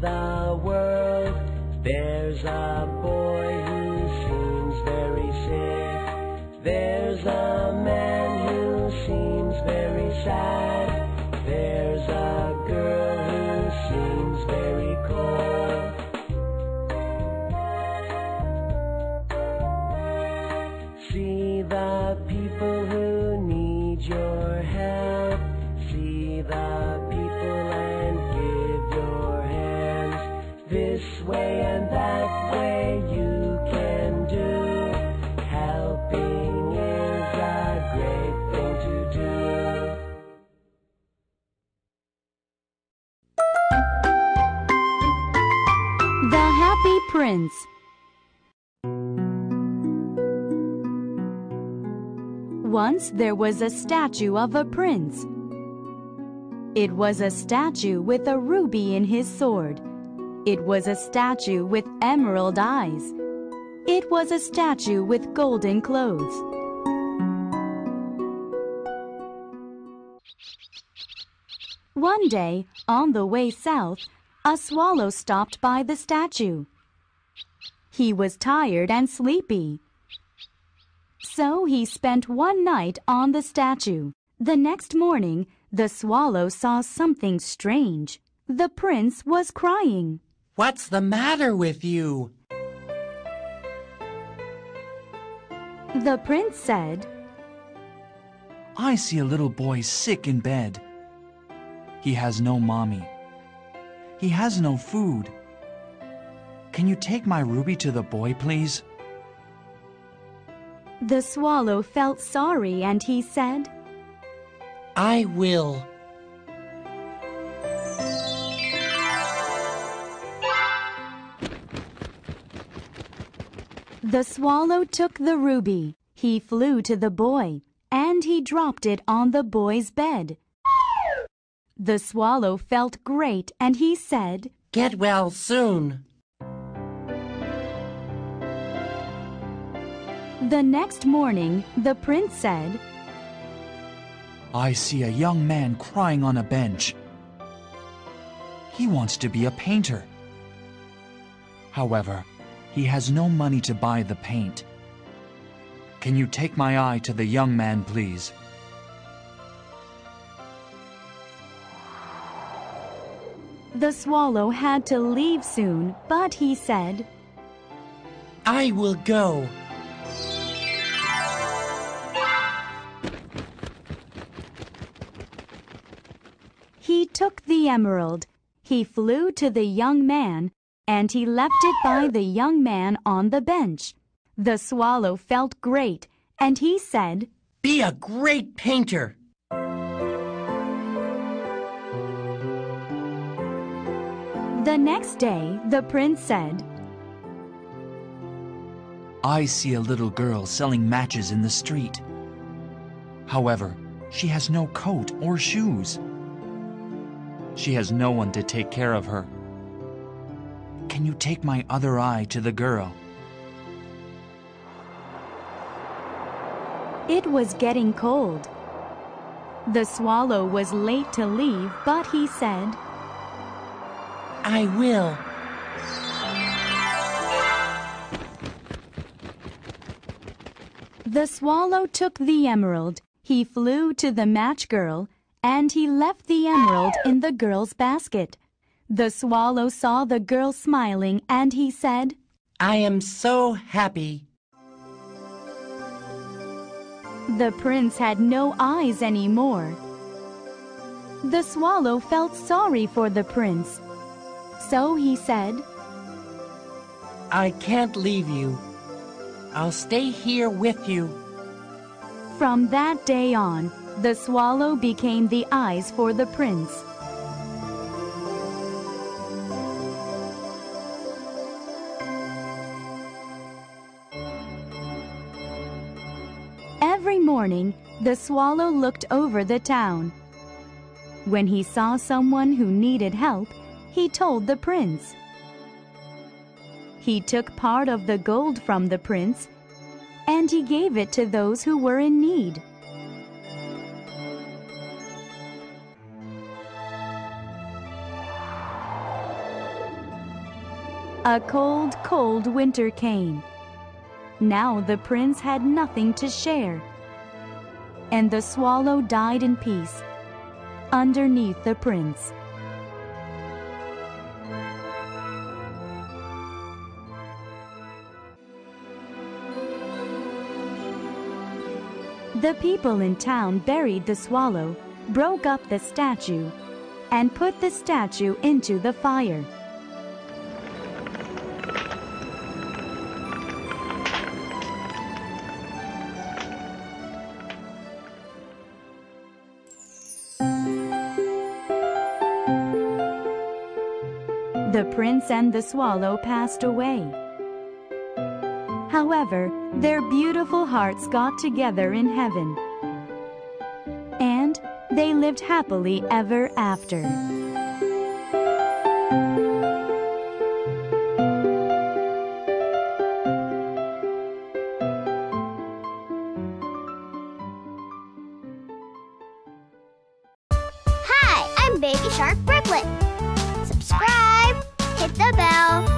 the This way and that way you can do. Helping is a great thing to do. The Happy Prince Once there was a statue of a prince. It was a statue with a ruby in his sword. It was a statue with emerald eyes. It was a statue with golden clothes. One day, on the way south, a swallow stopped by the statue. He was tired and sleepy. So he spent one night on the statue. The next morning, the swallow saw something strange. The prince was crying. What's the matter with you? The prince said, I see a little boy sick in bed. He has no mommy. He has no food. Can you take my ruby to the boy, please? The swallow felt sorry and he said, I will. The swallow took the ruby. He flew to the boy, and he dropped it on the boy's bed. The swallow felt great, and he said, Get well soon. The next morning, the prince said, I see a young man crying on a bench. He wants to be a painter. However, he has no money to buy the paint. Can you take my eye to the young man, please? The swallow had to leave soon, but he said, I will go. He took the emerald. He flew to the young man, and he left it by the young man on the bench. The swallow felt great, and he said, Be a great painter. The next day, the prince said, I see a little girl selling matches in the street. However, she has no coat or shoes. She has no one to take care of her. Can you take my other eye to the girl? It was getting cold. The swallow was late to leave, but he said, I will. The swallow took the emerald. He flew to the match girl, and he left the emerald in the girl's basket. The swallow saw the girl smiling, and he said, I am so happy. The prince had no eyes anymore. The swallow felt sorry for the prince. So he said, I can't leave you. I'll stay here with you. From that day on, the swallow became the eyes for the prince. Morning, the swallow looked over the town. When he saw someone who needed help, he told the prince. He took part of the gold from the prince and he gave it to those who were in need. A cold, cold winter came. Now the prince had nothing to share. And the swallow died in peace underneath the prince. The people in town buried the swallow, broke up the statue, and put the statue into the fire. The prince and the swallow passed away. However, their beautiful hearts got together in heaven. And they lived happily ever after. Hi, I'm Baby Shark Brooklyn. Hit the bell,